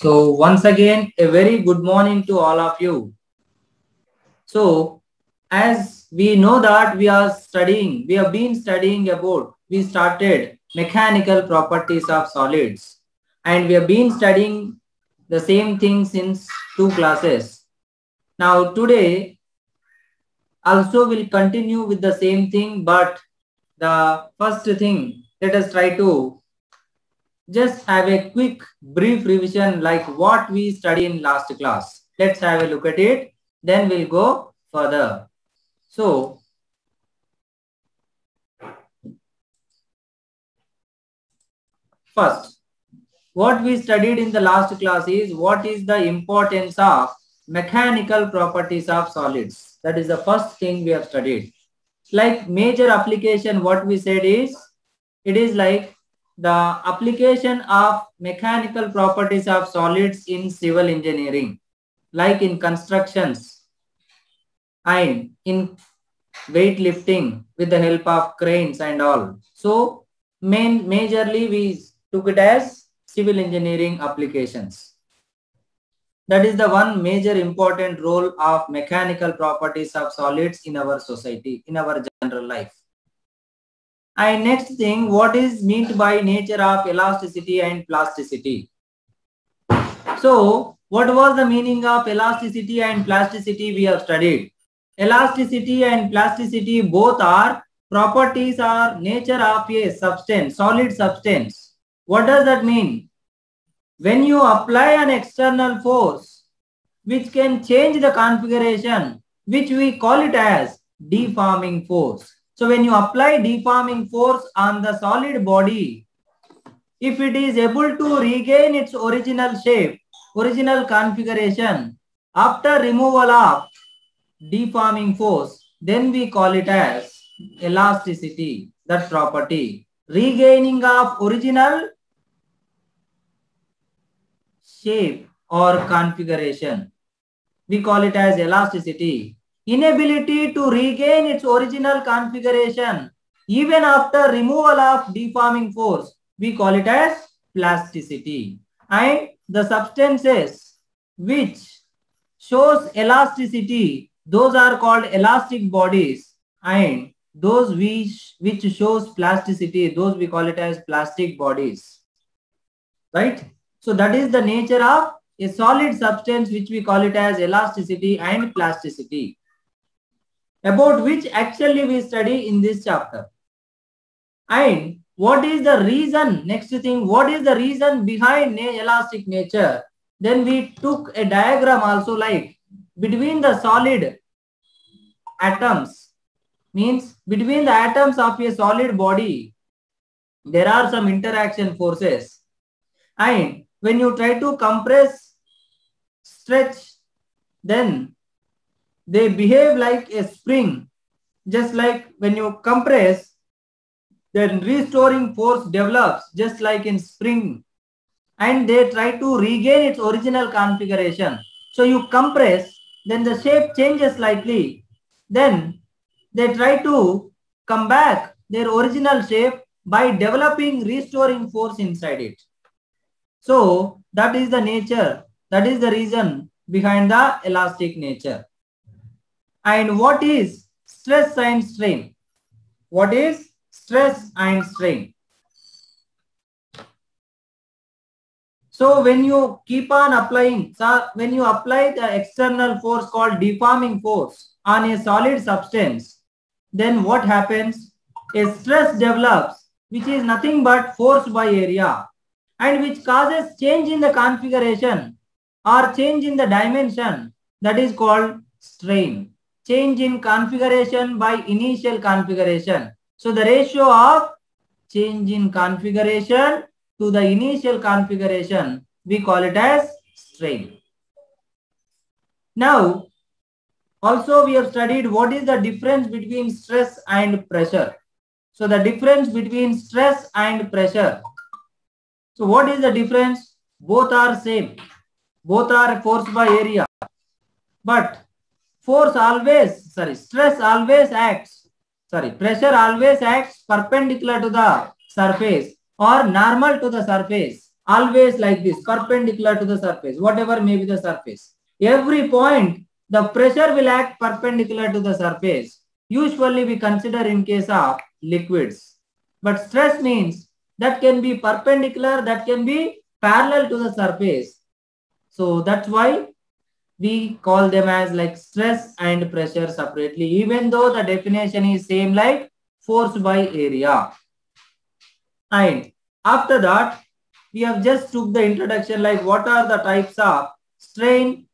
So once again, a very good morning to all of you. So as we know that we are studying, we have been studying about, we started mechanical properties of solids and we have been studying the same thing since two classes. Now today also will continue with the same thing, but the first thing, let us try to just have a quick brief revision like what we studied in last class. Let's have a look at it. Then we'll go further. So, first, what we studied in the last class is what is the importance of mechanical properties of solids. That is the first thing we have studied. Like major application, what we said is, it is like the application of mechanical properties of solids in civil engineering, like in constructions and in weight lifting with the help of cranes and all. So main majorly we took it as civil engineering applications. That is the one major important role of mechanical properties of solids in our society, in our general life. And next thing, what is meant by nature of elasticity and plasticity? So, what was the meaning of elasticity and plasticity we have studied? Elasticity and plasticity both are properties or nature of a substance, solid substance. What does that mean? When you apply an external force, which can change the configuration, which we call it as deforming force. So when you apply deforming force on the solid body, if it is able to regain its original shape, original configuration, after removal of deforming force, then we call it as elasticity, that property. Regaining of original shape or configuration. We call it as elasticity. Inability to regain its original configuration even after removal of deforming force. We call it as plasticity. And the substances which shows elasticity, those are called elastic bodies. And those which, which shows plasticity, those we call it as plastic bodies. Right? So that is the nature of a solid substance which we call it as elasticity and plasticity about which actually we study in this chapter. And what is the reason, next thing, what is the reason behind elastic nature? Then we took a diagram also like between the solid atoms, means between the atoms of a solid body, there are some interaction forces. And when you try to compress, stretch, then they behave like a spring. Just like when you compress, then restoring force develops just like in spring. And they try to regain its original configuration. So you compress, then the shape changes slightly. Then they try to come back their original shape by developing restoring force inside it. So that is the nature, that is the reason behind the elastic nature. And what is stress and strain? What is stress and strain? So when you keep on applying, so when you apply the external force called deforming force on a solid substance, then what happens? A stress develops, which is nothing but force by area and which causes change in the configuration or change in the dimension that is called strain. Change in configuration by initial configuration. So the ratio of change in configuration to the initial configuration, we call it as strain. Now, also we have studied what is the difference between stress and pressure. So the difference between stress and pressure so what is the difference? Both are same. Both are force by area. But force always, sorry, stress always acts, sorry, pressure always acts perpendicular to the surface or normal to the surface always like this, perpendicular to the surface, whatever may be the surface. Every point, the pressure will act perpendicular to the surface. Usually we consider in case of liquids. But stress means that can be perpendicular, that can be parallel to the surface. So that's why we call them as like stress and pressure separately, even though the definition is same like force by area. And after that, we have just took the introduction like what are the types of strain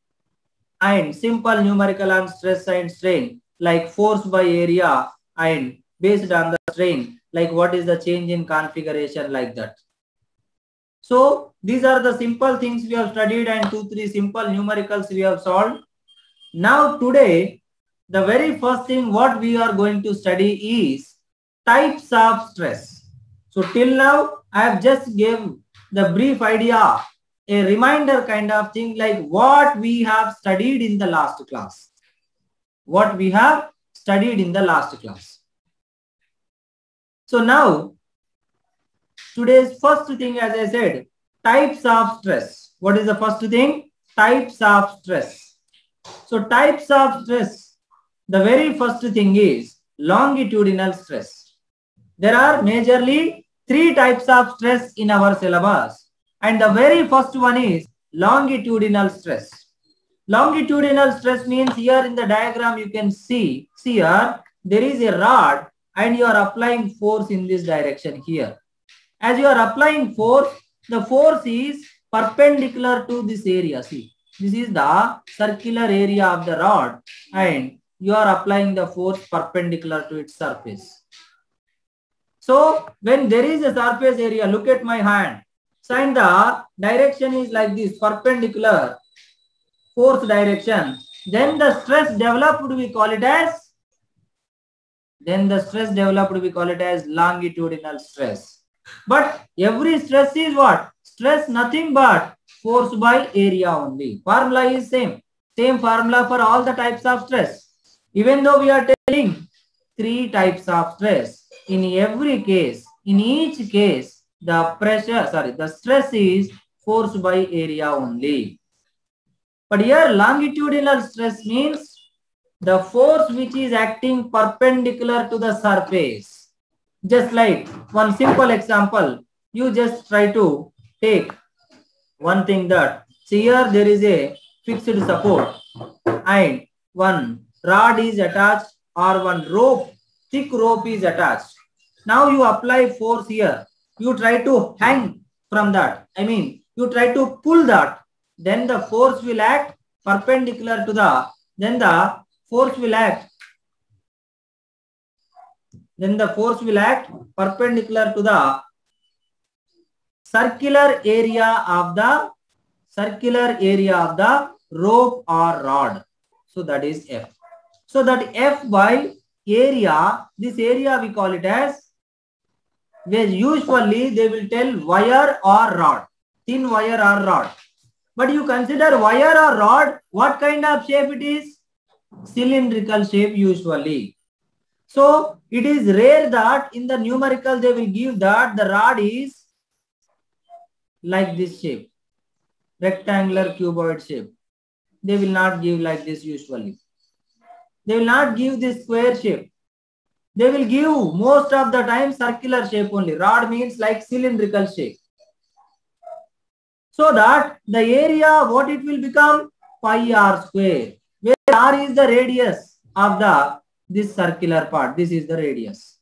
and simple numerical and stress and strain like force by area and based on the strain like what is the change in configuration like that. So these are the simple things we have studied and two, three simple numericals we have solved. Now today, the very first thing what we are going to study is types of stress. So till now, I have just gave the brief idea, a reminder kind of thing like what we have studied in the last class. What we have studied in the last class. So now, today's first thing, as I said, types of stress. What is the first thing? Types of stress. So types of stress, the very first thing is longitudinal stress. There are majorly three types of stress in our syllabus. And the very first one is longitudinal stress. Longitudinal stress means here in the diagram you can see, see here, there is a rod and you are applying force in this direction here. As you are applying force, the force is perpendicular to this area. See, this is the circular area of the rod and you are applying the force perpendicular to its surface. So when there is a surface area, look at my hand. And the direction is like this, perpendicular force direction. Then the stress developed, we call it as then the stress developed we call it as longitudinal stress but every stress is what? Stress nothing but force by area only. Formula is same. Same formula for all the types of stress. Even though we are telling three types of stress in every case in each case the pressure sorry the stress is force by area only. But here longitudinal stress means the force which is acting perpendicular to the surface. Just like one simple example, you just try to take one thing that, here there is a fixed support and one rod is attached or one rope, thick rope is attached. Now you apply force here. You try to hang from that. I mean, you try to pull that. Then the force will act perpendicular to the, then the force will act then the force will act perpendicular to the circular area of the circular area of the rope or rod. So that is f. So that f by area this area we call it as where usually they will tell wire or rod thin wire or rod. But you consider wire or rod what kind of shape it is? Cylindrical shape usually. So it is rare that in the numerical they will give that the rod is like this shape, rectangular cuboid shape. They will not give like this usually. They will not give this square shape. They will give most of the time circular shape only. Rod means like cylindrical shape. So that the area what it will become pi r square where r is the radius of the this circular part this is the radius.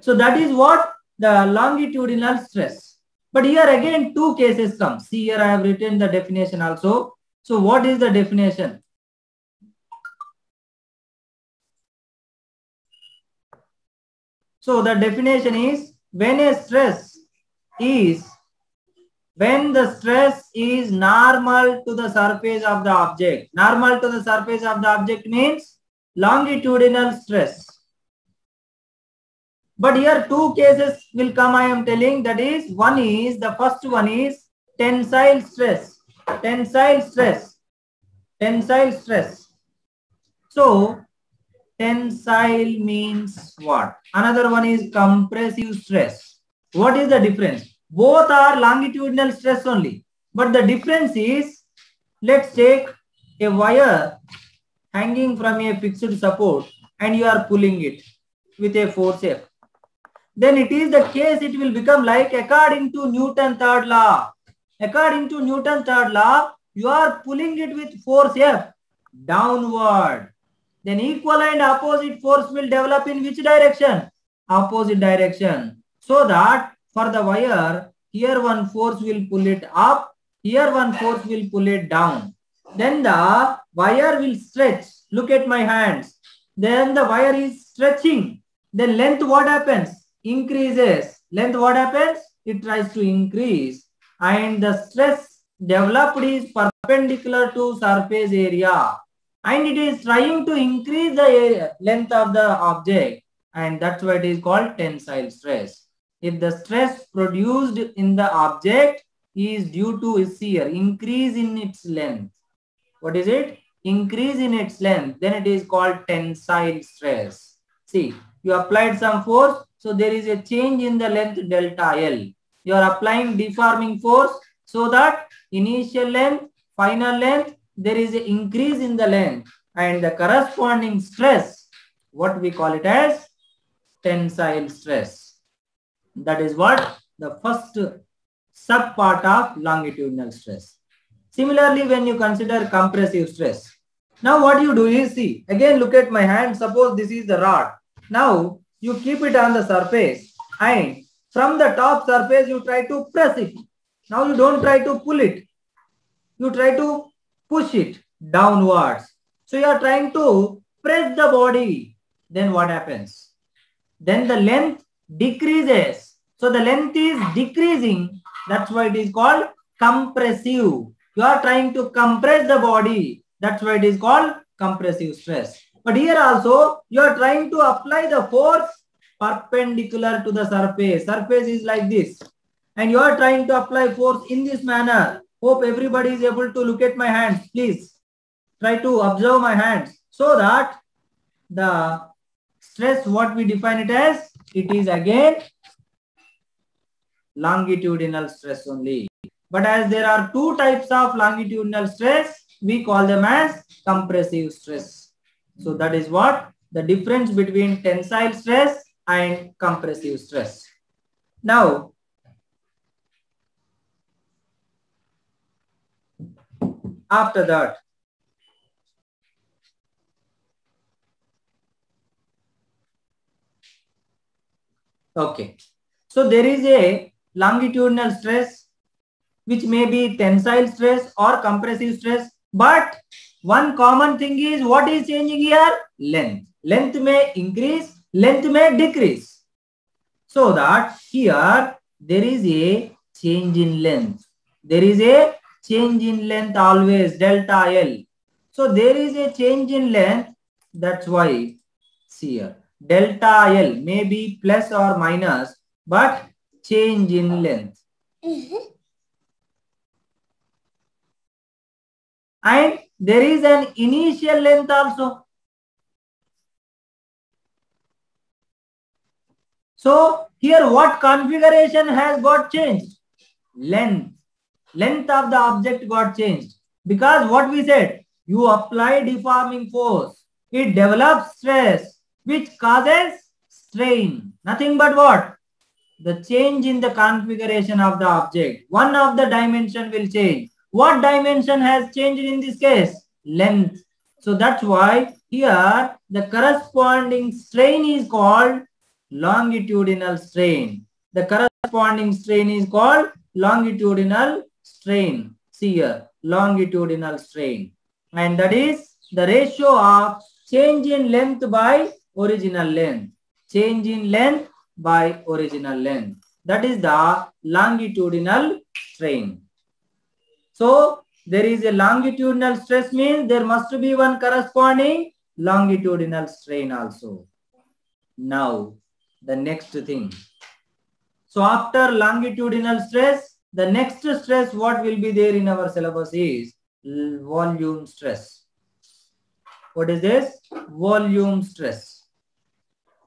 So that is what the longitudinal stress. But here again two cases come. See here i have written the definition also. So what is the definition? So the definition is when a stress is when the stress is normal to the surface of the object. Normal to the surface of the object means longitudinal stress. But here two cases will come I am telling that is one is the first one is tensile stress. Tensile stress. Tensile stress. So tensile means what? Another one is compressive stress. What is the difference? Both are longitudinal stress only. But the difference is, let's take a wire hanging from a fixed support and you are pulling it with a force F. Then it is the case it will become like according to Newton third law. According to Newton third law, you are pulling it with force F downward. Then equal and opposite force will develop in which direction? Opposite direction. So that for the wire, here one force will pull it up, here one force will pull it down. Then the wire will stretch. Look at my hands. Then the wire is stretching. Then length what happens? Increases. Length what happens? It tries to increase. And the stress developed is perpendicular to surface area. And it is trying to increase the length of the object. And that's why it is called tensile stress. If the stress produced in the object is due to shear, increase in its length. What is it? Increase in its length. Then it is called tensile stress. See, you applied some force. So there is a change in the length delta L. You are applying deforming force so that initial length, final length, there is an increase in the length and the corresponding stress, what we call it as tensile stress. That is what the first sub part of longitudinal stress. Similarly, when you consider compressive stress, now what you do is see, again look at my hand, suppose this is the rod. Now you keep it on the surface and from the top surface you try to press it. Now you don't try to pull it. You try to push it downwards. So you are trying to press the body. Then what happens? Then the length decreases. So the length is decreasing. That's why it is called compressive. You are trying to compress the body. That's why it is called compressive stress. But here also, you are trying to apply the force perpendicular to the surface. Surface is like this. And you are trying to apply force in this manner. Hope everybody is able to look at my hands. Please try to observe my hands so that the stress, what we define it as, it is again longitudinal stress only. But as there are two types of longitudinal stress, we call them as compressive stress. So that is what the difference between tensile stress and compressive stress. Now, after that, okay. So there is a longitudinal stress which may be tensile stress or compressive stress. But one common thing is what is changing here? Length. Length may increase, length may decrease. So that here there is a change in length. There is a change in length always, delta L. So there is a change in length. That's why see here. Delta L may be plus or minus, but change in length. Mm-hmm. And there is an initial length also. So here what configuration has got changed? Length. Length of the object got changed. Because what we said, you apply deforming force. It develops stress which causes strain. Nothing but what? The change in the configuration of the object. One of the dimension will change. What dimension has changed in this case? Length. So that's why here the corresponding strain is called longitudinal strain. The corresponding strain is called longitudinal strain. See here, longitudinal strain. And that is the ratio of change in length by original length. Change in length by original length. That is the longitudinal strain. So there is a longitudinal stress means there must be one corresponding longitudinal strain also. Now the next thing. So after longitudinal stress, the next stress what will be there in our syllabus is volume stress. What is this? Volume stress.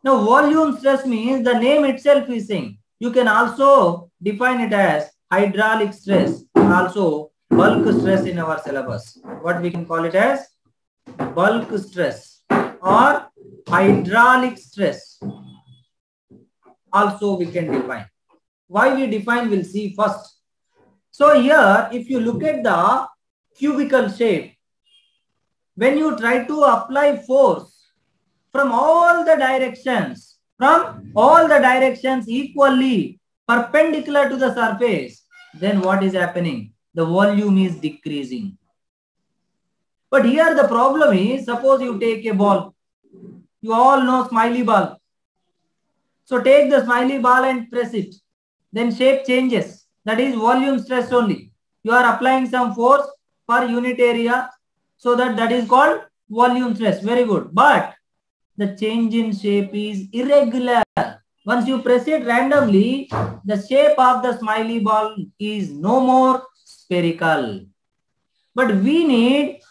Now volume stress means the name itself is saying You can also define it as hydraulic stress, also bulk stress in our syllabus. What we can call it as bulk stress or hydraulic stress. Also we can define. Why we define, we'll see first. So here, if you look at the cubical shape, when you try to apply force from all the directions, from all the directions equally perpendicular to the surface, then what is happening? The volume is decreasing. But here the problem is, suppose you take a ball. You all know smiley ball. So take the smiley ball and press it. Then shape changes. That is volume stress only. You are applying some force per unit area. So that that is called volume stress. Very good. But the change in shape is irregular. Once you press it randomly, the shape of the smiley ball is no more spherical. But we need,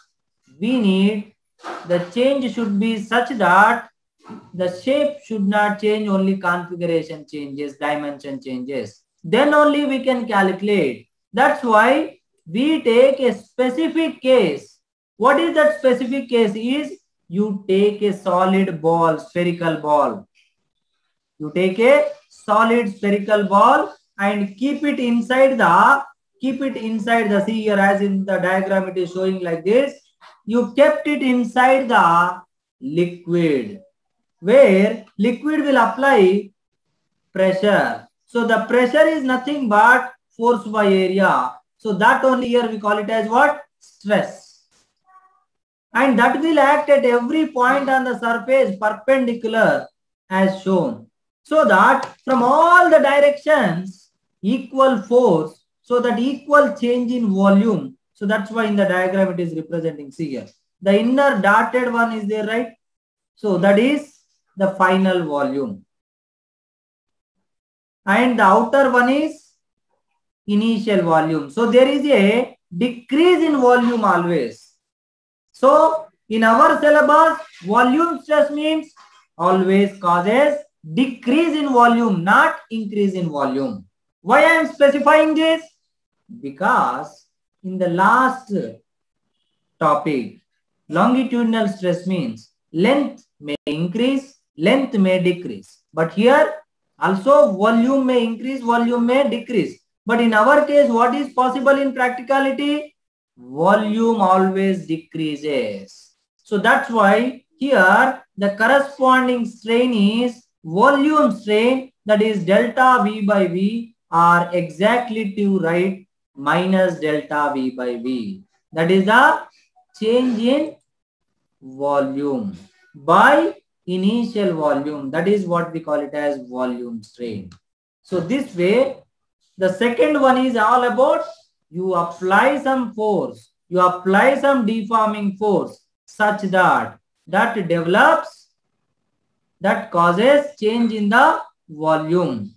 we need, the change should be such that the shape should not change, only configuration changes, dimension changes. Then only we can calculate. That's why we take a specific case. What is that specific case is you take a solid ball, spherical ball. You take a solid spherical ball and keep it inside the, keep it inside the, see as in the diagram it is showing like this. You kept it inside the liquid where liquid will apply pressure. So the pressure is nothing but force by area. So that only here we call it as what? Stress. And that will act at every point on the surface perpendicular as shown. So that from all the directions equal force, so that equal change in volume. So that's why in the diagram it is representing, see here. The inner dotted one is there, right? So that is the final volume. And the outer one is initial volume. So there is a decrease in volume always. So in our syllabus, volume stress means always causes decrease in volume, not increase in volume. Why I am specifying this? Because in the last topic, longitudinal stress means length may increase, length may decrease. But here also volume may increase, volume may decrease. But in our case, what is possible in practicality? Volume always decreases. So that's why here the corresponding strain is volume strain that is delta V by V are exactly to write minus delta V by V. That is the change in volume by initial volume. That is what we call it as volume strain. So this way, the second one is all about you apply some force, you apply some deforming force such that that develops, that causes change in the volume,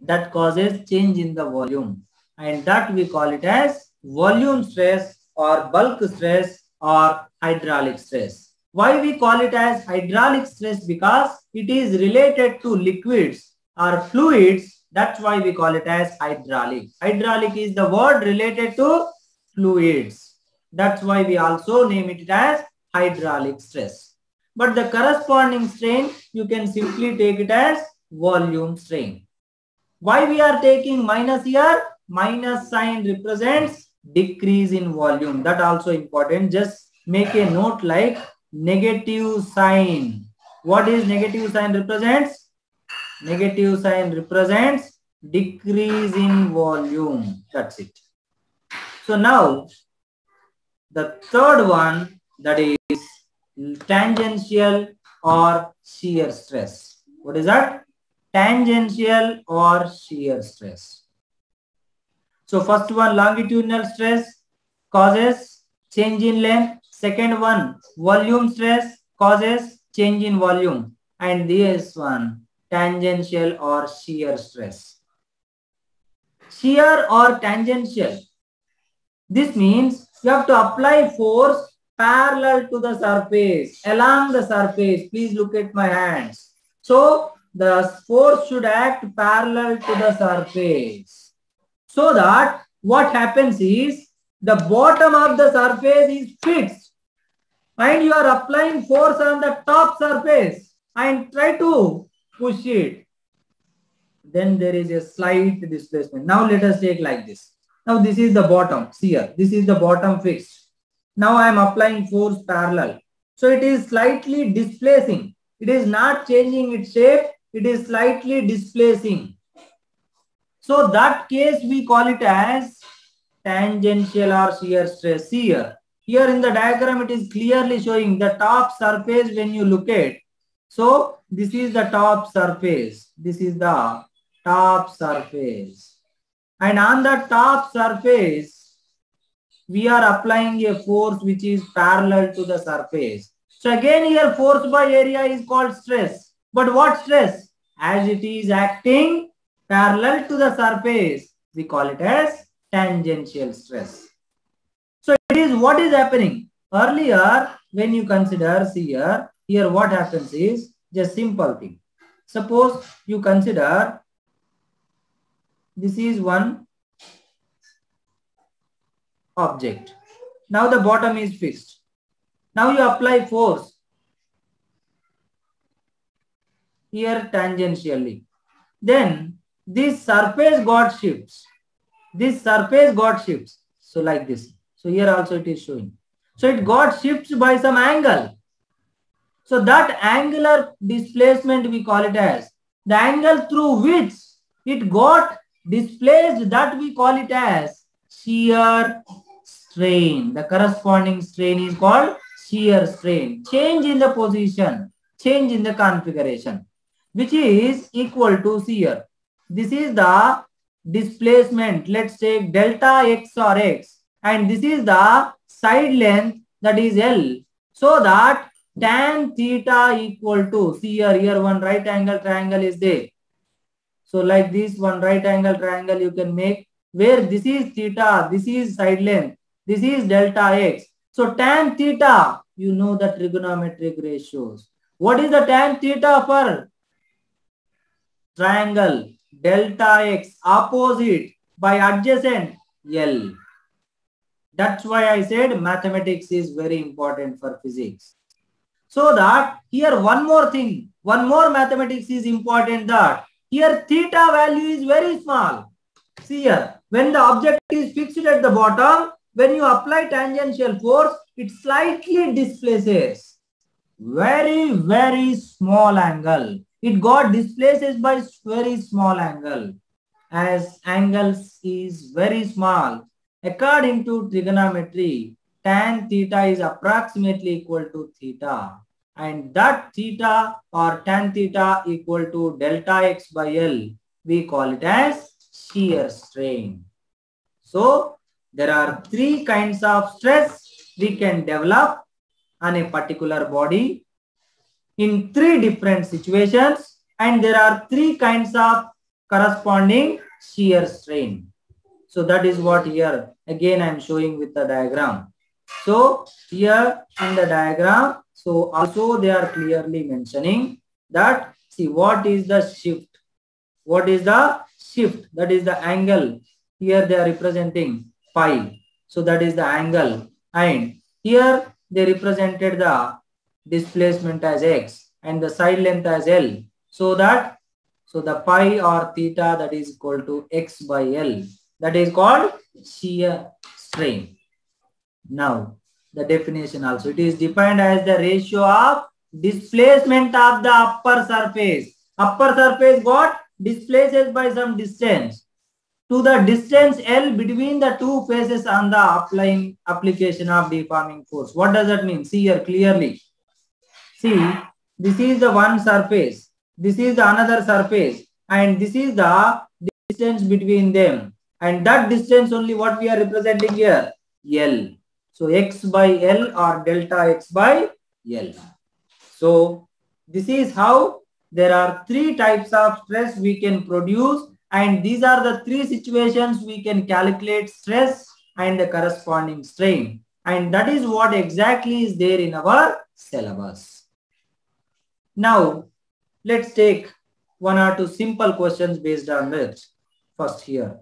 that causes change in the volume. And that we call it as volume stress or bulk stress or hydraulic stress. Why we call it as hydraulic stress? Because it is related to liquids or fluids. That's why we call it as hydraulic. Hydraulic is the word related to fluids. That's why we also name it as hydraulic stress. But the corresponding strain, you can simply take it as volume strain. Why we are taking minus here? Minus sign represents decrease in volume. That also important. Just make a note like negative sign. What is negative sign represents? Negative sign represents decrease in volume. That's it. So now the third one that is tangential or shear stress. What is that? Tangential or shear stress. So first one longitudinal stress causes change in length Second one, volume stress causes change in volume. And this one, tangential or shear stress. Shear or tangential. This means you have to apply force parallel to the surface, along the surface. Please look at my hands. So the force should act parallel to the surface. So that what happens is the bottom of the surface is fixed and you are applying force on the top surface and try to push it. Then there is a slight displacement. Now let us take like this. Now this is the bottom. See here. This is the bottom fixed. Now I am applying force parallel. So it is slightly displacing. It is not changing its shape. It is slightly displacing. So that case we call it as tangential or shear stress. Here. Here in the diagram, it is clearly showing the top surface when you look at. So this is the top surface. This is the top surface. And on the top surface, we are applying a force which is parallel to the surface. So again here force by area is called stress. But what stress? As it is acting parallel to the surface, we call it as tangential stress. So it is what is happening. Earlier, when you consider, here, here what happens is just simple thing. Suppose you consider this is one object. Now the bottom is fixed. Now you apply force here tangentially. Then this surface got shifts. This surface got shifts. So like this. So here also it is showing. So it got shifts by some angle. So that angular displacement we call it as the angle through which it got displaced that we call it as shear strain. The corresponding strain is called shear strain. Change in the position, change in the configuration, which is equal to shear. This is the displacement. Let's take delta x or x. And this is the side length that is L. So that tan theta equal to, see here, here one right angle triangle is there. So like this one right angle triangle you can make where this is theta, this is side length, this is delta x. So tan theta, you know the trigonometric ratios. What is the tan theta for triangle? Delta x opposite by adjacent L. That's why I said mathematics is very important for physics. So that here one more thing, one more mathematics is important that here theta value is very small. See here, when the object is fixed at the bottom, when you apply tangential force, it slightly displaces. Very, very small angle. It got displaces by very small angle. As angles is very small, according to trigonometry, tan theta is approximately equal to theta. And that theta or tan theta equal to delta x by L, we call it as shear strain. So, there are three kinds of stress we can develop on a particular body in three different situations and there are three kinds of corresponding shear strain. So that is what here again I am showing with the diagram. So here in the diagram, so also they are clearly mentioning that see what is the shift. What is the shift? That is the angle. Here they are representing phi. So that is the angle. And here they represented the displacement as x and the side length as L. So that, so the pi or theta that is equal to x by L. That is called shear strain. Now, the definition also. It is defined as the ratio of displacement of the upper surface. Upper surface got displaces by some distance to the distance L between the two faces on the applying application of deforming force. What does that mean? See here clearly. See, this is the one surface. This is the another surface. And this is the distance between them. And that distance only what we are representing here? L. So x by L or delta x by L. So this is how there are three types of stress we can produce and these are the three situations we can calculate stress and the corresponding strain. And that is what exactly is there in our syllabus. Now, let's take one or two simple questions based on it. First here.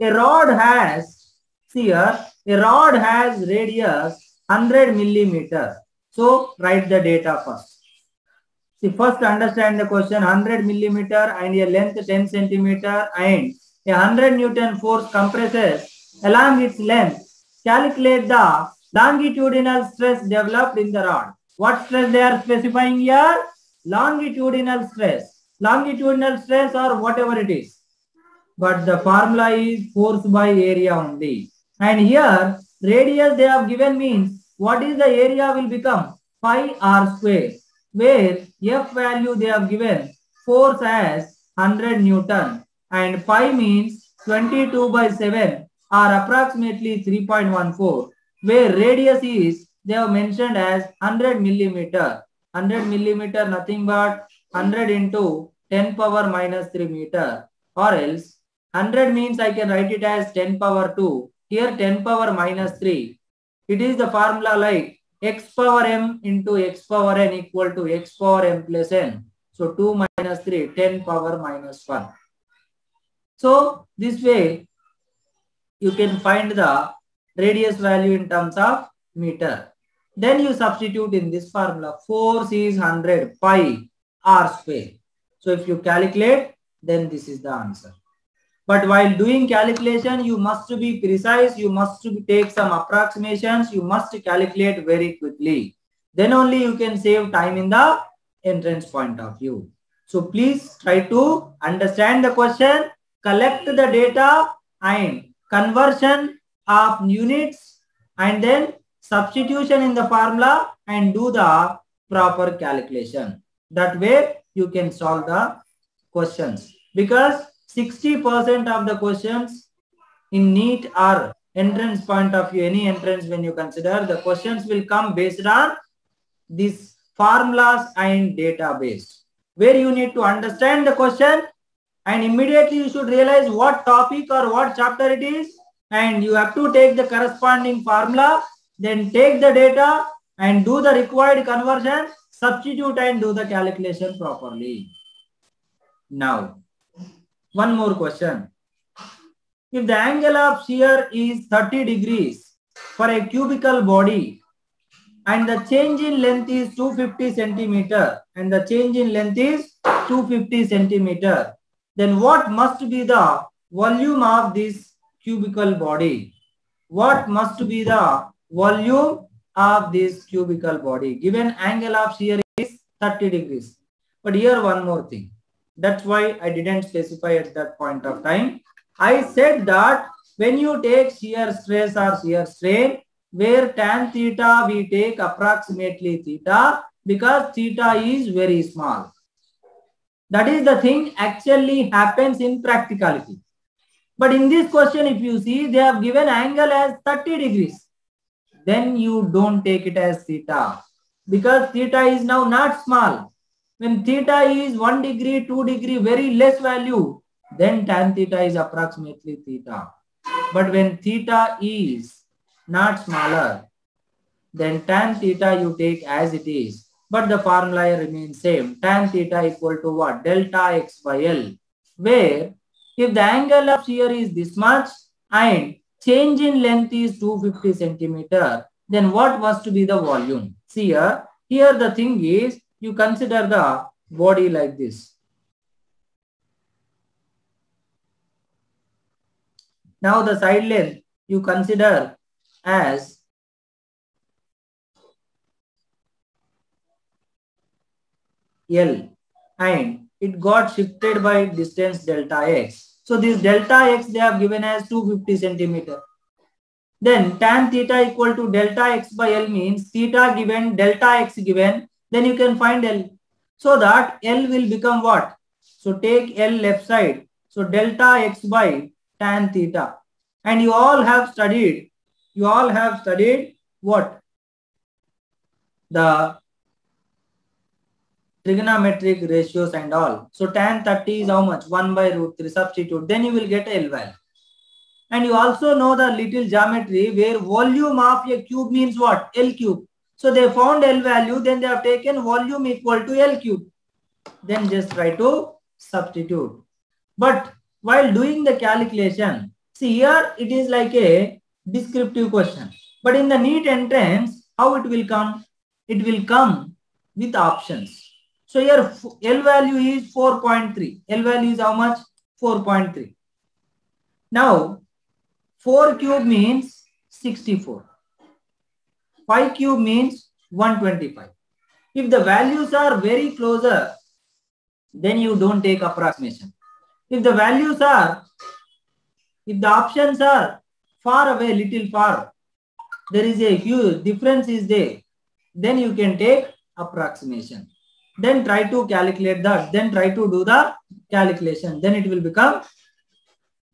A rod has, see here, a rod has radius 100 millimeter. So write the data first. See, first understand the question 100 millimeter and a length 10 centimeter and a 100 Newton force compresses along its length. Calculate the longitudinal stress developed in the rod. What stress they are specifying here? Longitudinal stress. Longitudinal stress or whatever it is. But the formula is force by area only. And here radius they have given means what is the area will become pi r square where f value they have given force as 100 newton and pi means 22 by 7 or approximately 3.14 where radius is they have mentioned as 100 millimeter 100 millimeter nothing but 100 into 10 power minus 3 meter or else 100 means I can write it as 10 power 2 here 10 power minus 3 it is the formula like x power m into x power n equal to x power m plus n. So 2 minus 3, 10 power minus 1. So this way you can find the radius value in terms of meter. Then you substitute in this formula. Force is 100 pi r square. So if you calculate, then this is the answer. But while doing calculation, you must be precise. You must take some approximations. You must calculate very quickly. Then only you can save time in the entrance point of view. So please try to understand the question, collect the data and conversion of units and then substitution in the formula and do the proper calculation. That way you can solve the questions because 60% of the questions in NEET are entrance point of view, any entrance when you consider, the questions will come based on these formulas and database, where you need to understand the question and immediately you should realize what topic or what chapter it is and you have to take the corresponding formula, then take the data and do the required conversion, substitute and do the calculation properly. Now, one more question. If the angle of shear is 30 degrees for a cubical body and the change in length is 250 centimeter and the change in length is 250 centimeter, then what must be the volume of this cubical body? What must be the volume of this cubical body? Given angle of shear is 30 degrees. But here one more thing. That's why I didn't specify at that point of time. I said that when you take shear stress or shear strain, where tan theta we take approximately theta because theta is very small. That is the thing actually happens in practicality. But in this question, if you see, they have given angle as 30 degrees. Then you don't take it as theta because theta is now not small. When theta is 1 degree, 2 degree, very less value, then tan theta is approximately theta. But when theta is not smaller, then tan theta you take as it is. But the formula remains same. Tan theta equal to what? Delta x by L. Where if the angle of shear is this much and change in length is 250 centimeter, then what was to be the volume? See here, here the thing is you consider the body like this. Now the side length you consider as L and it got shifted by distance delta x. So this delta x they have given as 250 centimeter. Then tan theta equal to delta x by L means theta given delta x given then you can find L. So that L will become what? So take L left side. So delta x by tan theta. And you all have studied, you all have studied what? The trigonometric ratios and all. So tan 30 is how much? 1 by root 3 substitute. Then you will get L value. And you also know the little geometry where volume of a cube means what? L cube. So they found L value, then they have taken volume equal to L cube. then just try to substitute but while doing the calculation see here it is like a descriptive question but in the NEET entrance how it will come it will come with options so here l value is 4.3 l value is how much? 4.3 now 4 cube means 64 5 cube means 125 if the values are very closer then you don't take approximation. If the values are, if the options are far away, little far, there is a huge difference is there, then you can take approximation. Then try to calculate that, then try to do the calculation. Then it will become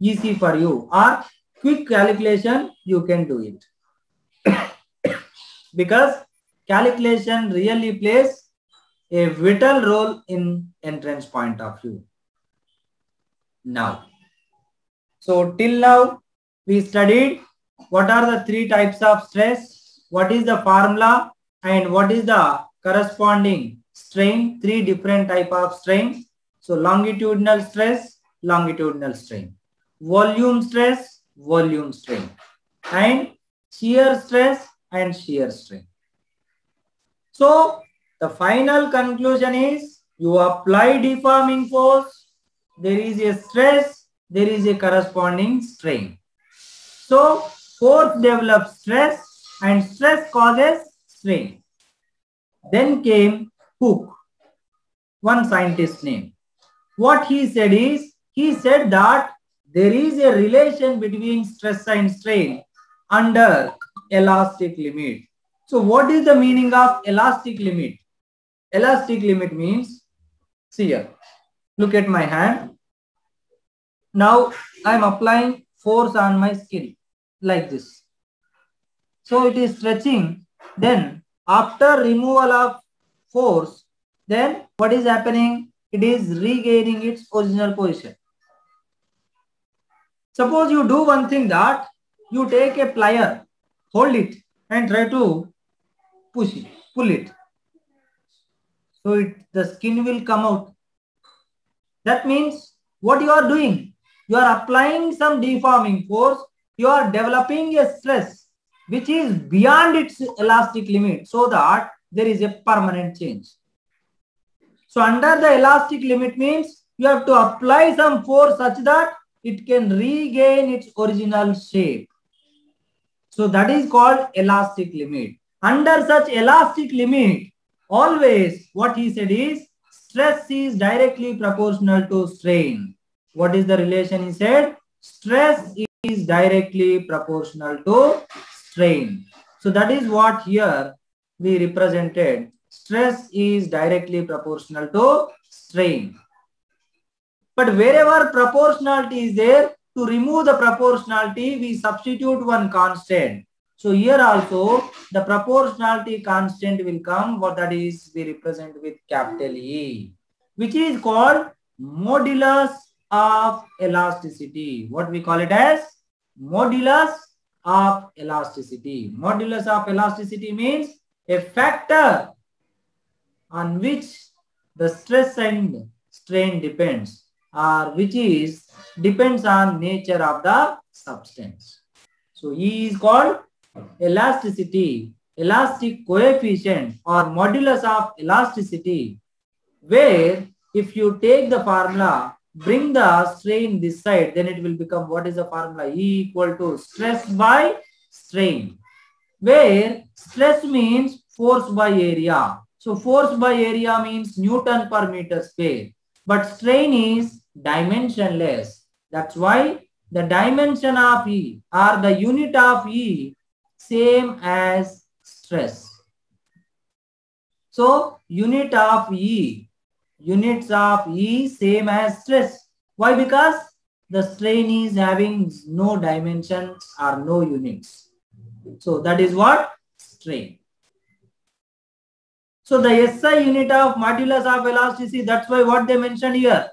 easy for you or quick calculation, you can do it. because calculation really plays a vital role in entrance point of view. Now, so till now we studied what are the three types of stress, what is the formula and what is the corresponding strain, three different type of strain. So longitudinal stress, longitudinal strain, volume stress, volume strain and shear stress and shear strain. So the final conclusion is you apply deforming force, there is a stress, there is a corresponding strain. So force develops stress and stress causes strain. Then came Hooke, one scientist name. What he said is, he said that there is a relation between stress and strain under elastic limit. So what is the meaning of elastic limit? Elastic limit means, see here, look at my hand. Now I am applying force on my skin like this. So it is stretching. Then after removal of force, then what is happening? It is regaining its original position. Suppose you do one thing that you take a plier, hold it and try to push it, pull it. So it, the skin will come out. That means what you are doing? You are applying some deforming force. You are developing a stress which is beyond its elastic limit so that there is a permanent change. So under the elastic limit means you have to apply some force such that it can regain its original shape. So that is called elastic limit. Under such elastic limit, always what he said is stress is directly proportional to strain. What is the relation he said? Stress is directly proportional to strain. So that is what here we represented. Stress is directly proportional to strain. But wherever proportionality is there, to remove the proportionality, we substitute one constant. So here also the proportionality constant will come. What that is we represent with capital E, which is called modulus of elasticity. What we call it as modulus of elasticity. Modulus of elasticity means a factor on which the stress and strain depends or which is depends on nature of the substance. So E is called elasticity, elastic coefficient or modulus of elasticity, where if you take the formula, bring the strain this side, then it will become what is the formula? E equal to stress by strain, where stress means force by area. So force by area means Newton per meter square, but strain is dimensionless. That's why the dimension of E or the unit of E same as stress. So unit of E, units of E same as stress. Why? Because the strain is having no dimensions or no units. So that is what strain. So the SI unit of modulus of elasticity, that's why what they mentioned here.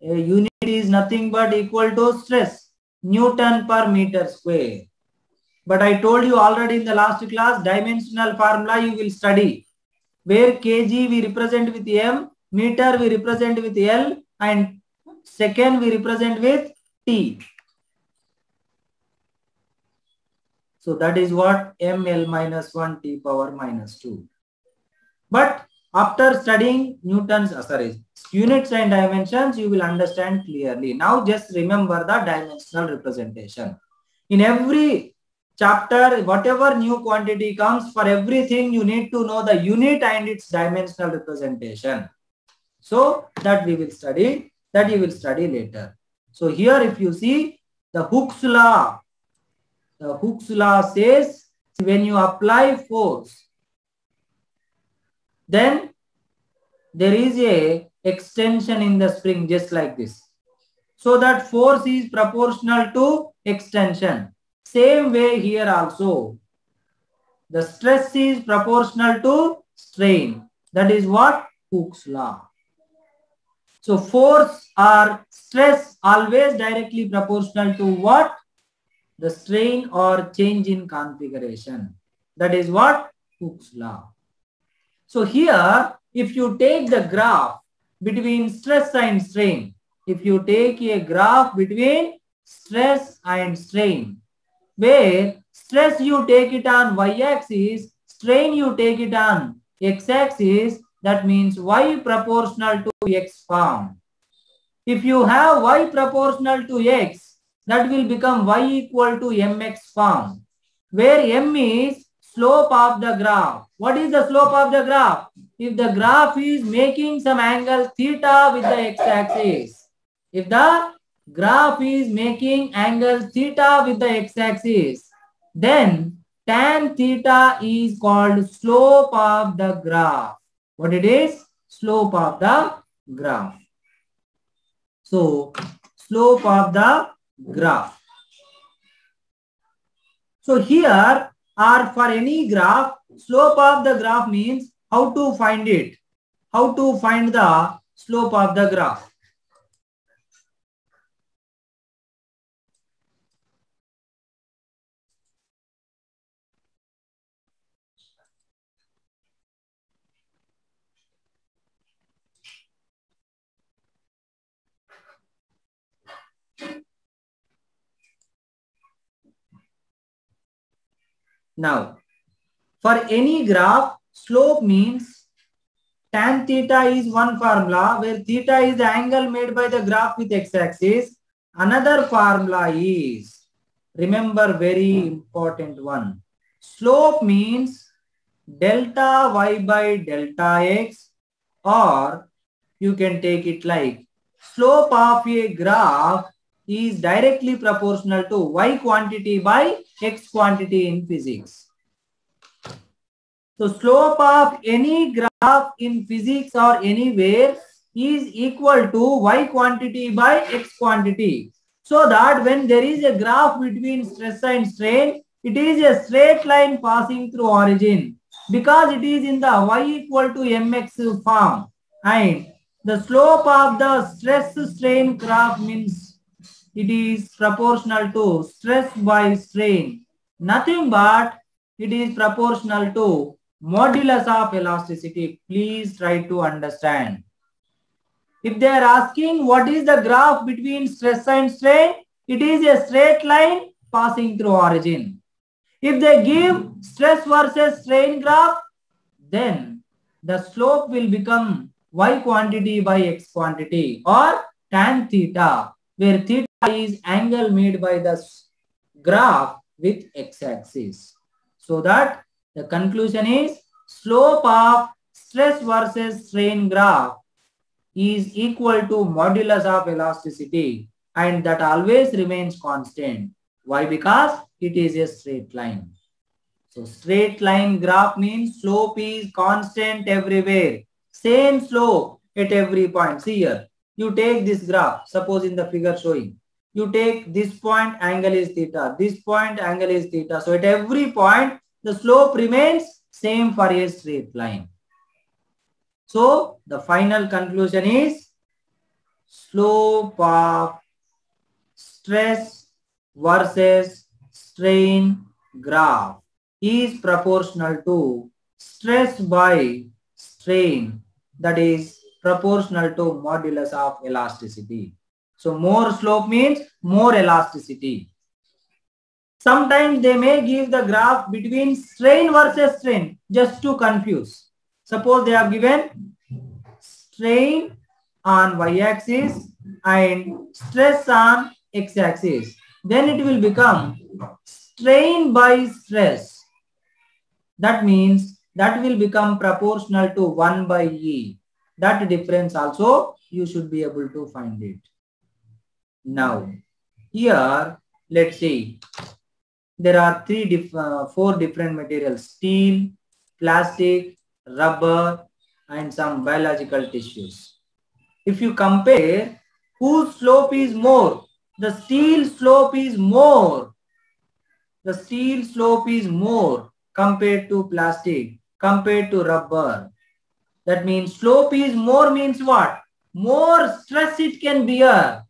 A unit is nothing but equal to stress, Newton per meter square. But I told you already in the last class, dimensional formula you will study. Where kg we represent with m, meter we represent with L and second we represent with T. So that is what ml minus 1 t power minus 2. But after studying Newton's, sorry, units and dimensions, you will understand clearly. Now just remember the dimensional representation. In every chapter, whatever new quantity comes, for everything you need to know the unit and its dimensional representation. So that we will study, that you will study later. So here if you see the Hooke's law, the Hooke's law says when you apply force, then there is a extension in the spring just like this. So that force is proportional to extension. Same way here also. The stress is proportional to strain. That is what Hooke's law. So force or stress always directly proportional to what? The strain or change in configuration. That is what Hooke's law. So here, if you take the graph between stress and strain, if you take a graph between stress and strain, where stress you take it on y-axis, strain you take it on x-axis, that means y proportional to x form. If you have y proportional to x, that will become y equal to mx form, where m is slope of the graph. What is the slope of the graph? If the graph is making some angle theta with the x-axis, if the graph is making angle theta with the x-axis, then tan theta is called slope of the graph. What it is? Slope of the graph. So, slope of the graph. So here or for any graph, slope of the graph means how to find it. How to find the slope of the graph. Now, for any graph, slope means tan theta is one formula where theta is the angle made by the graph with x-axis. Another formula is, remember very important one. Slope means delta y by delta x or you can take it like slope of a graph is directly proportional to y quantity by x quantity in physics. So slope of any graph in physics or anywhere is equal to y quantity by x quantity. So that when there is a graph between stress and strain, it is a straight line passing through origin because it is in the y equal to mx form and the slope of the stress strain graph means it is proportional to stress by strain. Nothing but it is proportional to modulus of elasticity. Please try to understand. If they are asking what is the graph between stress and strain, it is a straight line passing through origin. If they give stress versus strain graph, then the slope will become y quantity by x quantity or tan theta, where theta is angle made by the graph with x-axis. So that the conclusion is slope of stress versus strain graph is equal to modulus of elasticity and that always remains constant. Why? Because it is a straight line. So straight line graph means slope is constant everywhere. Same slope at every point. See here. You take this graph, suppose in the figure showing you take this point, angle is theta. This point, angle is theta. So at every point, the slope remains same for a straight line. So the final conclusion is slope of stress versus strain graph is proportional to stress by strain that is proportional to modulus of elasticity. So more slope means more elasticity. Sometimes they may give the graph between strain versus strain just to confuse. Suppose they have given strain on y-axis and stress on x-axis. Then it will become strain by stress. That means that will become proportional to 1 by E. That difference also you should be able to find it. Now, here, let's see. There are three, diff uh, four different materials, steel, plastic, rubber, and some biological tissues. If you compare whose slope is more, the steel slope is more. The steel slope is more compared to plastic, compared to rubber. That means slope is more means what? More stress it can bear.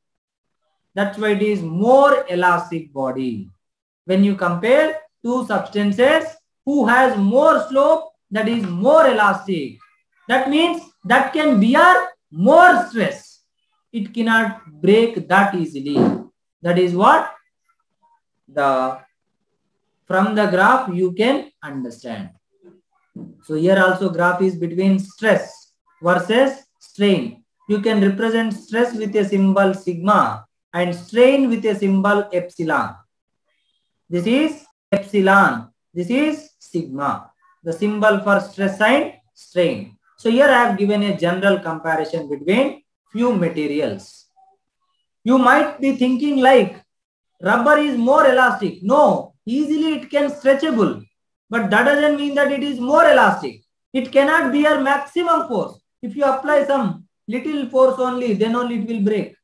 That's why it is more elastic body. When you compare two substances who has more slope, that is more elastic. That means that can bear more stress. It cannot break that easily. That is what the from the graph you can understand. So here also graph is between stress versus strain. You can represent stress with a symbol sigma and strain with a symbol epsilon. This is epsilon. This is sigma. The symbol for stress and strain. So here I have given a general comparison between few materials. You might be thinking like rubber is more elastic. No, easily it can stretchable. But that doesn't mean that it is more elastic. It cannot bear maximum force. If you apply some little force only, then only it will break.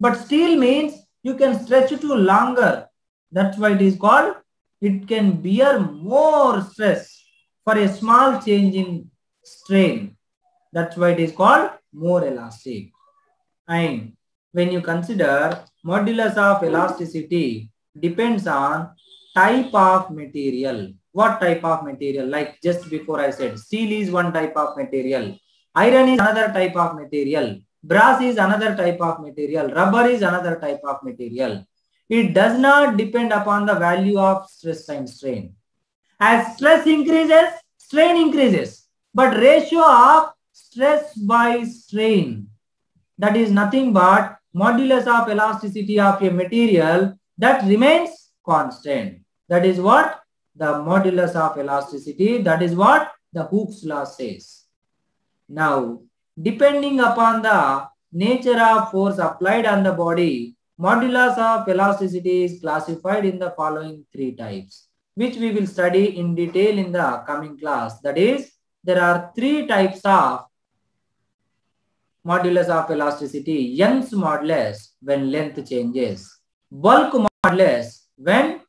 But steel means you can stretch it to longer. That's why it is called, it can bear more stress for a small change in strain. That's why it is called more elastic. And when you consider modulus of elasticity depends on type of material. What type of material? Like just before I said, steel is one type of material. Iron is another type of material. Brass is another type of material. Rubber is another type of material. It does not depend upon the value of stress and strain. As stress increases, strain increases. But ratio of stress by strain, that is nothing but modulus of elasticity of a material that remains constant. That is what the modulus of elasticity, that is what the Hooke's law says. Now, depending upon the nature of force applied on the body, modulus of elasticity is classified in the following three types, which we will study in detail in the coming class. That is, there are three types of modulus of elasticity. Young's modulus when length changes. Bulk modulus when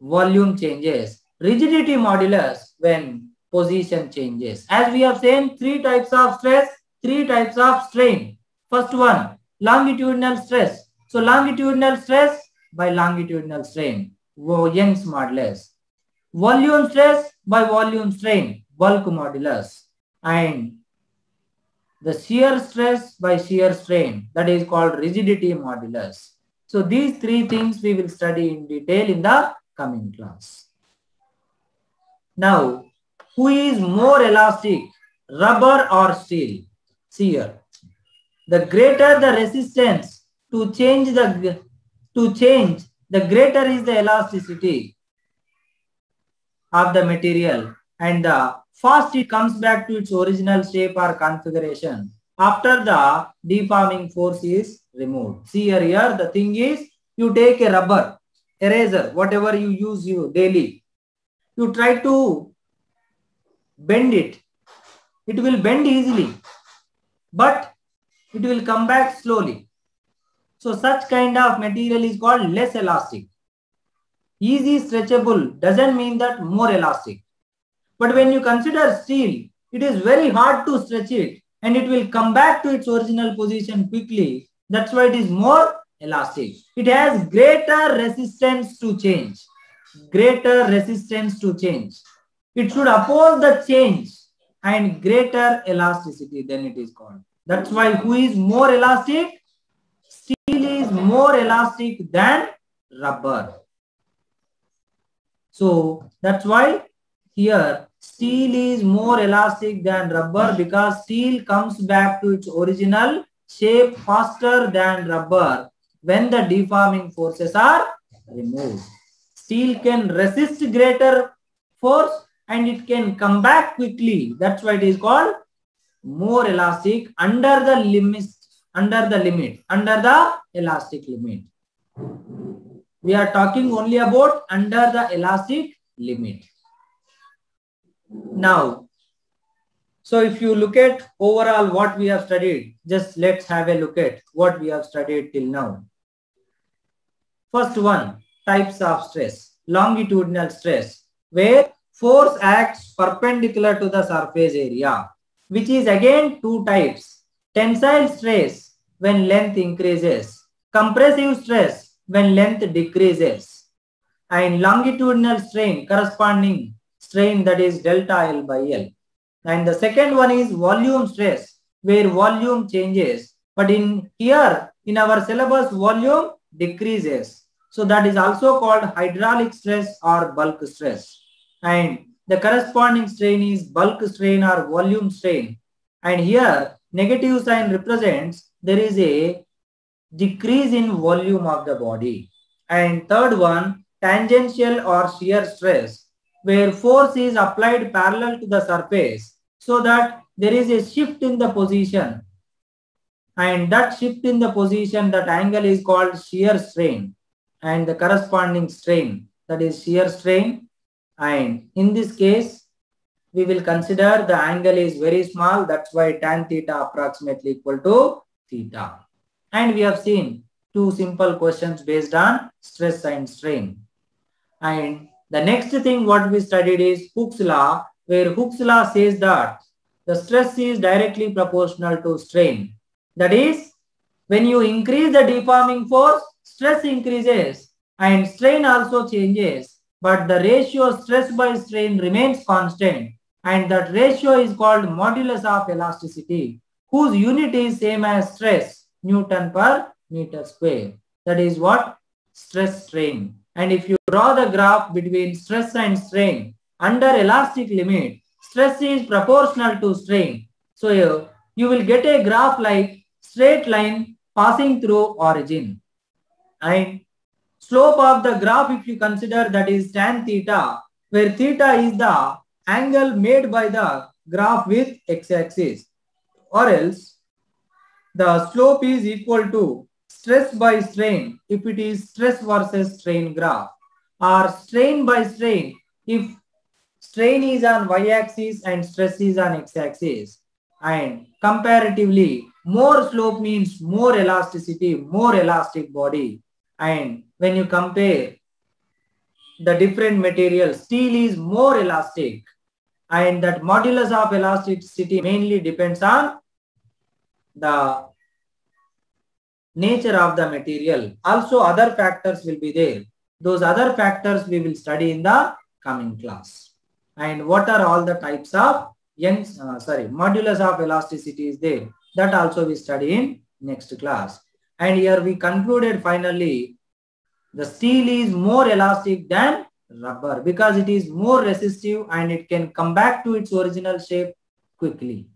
volume changes. Rigidity modulus when position changes. As we have seen, three types of stress, three types of strain. First one, longitudinal stress. So longitudinal stress by longitudinal strain, Young's modulus. Volume stress by volume strain, bulk modulus. And the shear stress by shear strain, that is called rigidity modulus. So these three things we will study in detail in the coming class. Now, who is more elastic, rubber or steel? See here. The greater the resistance to change the to change, the greater is the elasticity of the material and the fast it comes back to its original shape or configuration after the deforming force is removed. See here, here the thing is you take a rubber, eraser, whatever you use you daily. You try to bend it. It will bend easily, but it will come back slowly. So such kind of material is called less elastic. Easy stretchable doesn't mean that more elastic. But when you consider steel, it is very hard to stretch it and it will come back to its original position quickly. That's why it is more elastic. It has greater resistance to change. Greater resistance to change. It should oppose the change and greater elasticity than it is called. That's why who is more elastic? Steel is more elastic than rubber. So that's why here steel is more elastic than rubber because steel comes back to its original shape faster than rubber when the deforming forces are removed. Steel can resist greater force and it can come back quickly. That's why it is called more elastic under the limit, under the limit, under the elastic limit. We are talking only about under the elastic limit. Now, so if you look at overall what we have studied, just let's have a look at what we have studied till now. First one, types of stress. Longitudinal stress, where force acts perpendicular to the surface area, which is again two types. Tensile stress when length increases, compressive stress when length decreases, and longitudinal strain corresponding strain that is delta L by L. And the second one is volume stress, where volume changes. But in here, in our syllabus, volume decreases. So that is also called hydraulic stress or bulk stress. And the corresponding strain is bulk strain or volume strain. And here, negative sign represents there is a decrease in volume of the body. And third one, tangential or shear stress, where force is applied parallel to the surface so that there is a shift in the position. And that shift in the position, that angle is called shear strain and the corresponding strain, that is shear strain. And in this case, we will consider the angle is very small. That's why tan theta approximately equal to theta. And we have seen two simple questions based on stress and strain. And the next thing what we studied is Hooke's law, where Hooke's law says that the stress is directly proportional to strain. That is, when you increase the deforming force, stress increases and strain also changes, but the ratio stress by strain remains constant and that ratio is called modulus of elasticity, whose unit is same as stress, Newton per meter square. That is what? Stress strain. And if you draw the graph between stress and strain under elastic limit, stress is proportional to strain. So you, you will get a graph like straight line passing through origin. And slope of the graph, if you consider that is tan theta, where theta is the angle made by the graph with x-axis. Or else the slope is equal to stress by strain if it is stress versus strain graph. Or strain by strain if strain is on y-axis and stress is on x-axis. And comparatively more slope means more elasticity more elastic body and when you compare the different materials steel is more elastic and that modulus of elasticity mainly depends on the nature of the material. Also other factors will be there. Those other factors we will study in the coming class. And what are all the types of Young's, uh, sorry, modulus of elasticity is there. That also we study in next class. And here we concluded finally, the steel is more elastic than rubber because it is more resistive and it can come back to its original shape quickly.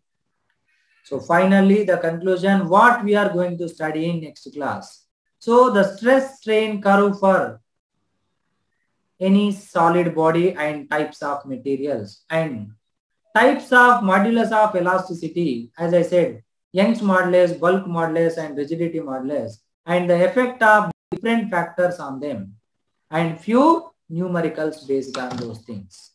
So finally, the conclusion, what we are going to study in next class. So the stress strain curve for any solid body and types of materials and types of modulus of elasticity, as I said, Young's modulus, bulk modulus and rigidity modulus and the effect of different factors on them and few numericals based on those things.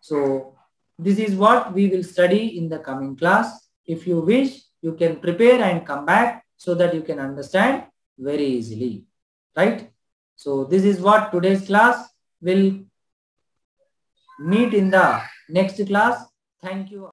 So this is what we will study in the coming class. If you wish, you can prepare and come back so that you can understand very easily, right? So this is what today's class will meet in the next class. Thank you.